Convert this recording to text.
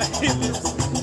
I hate this.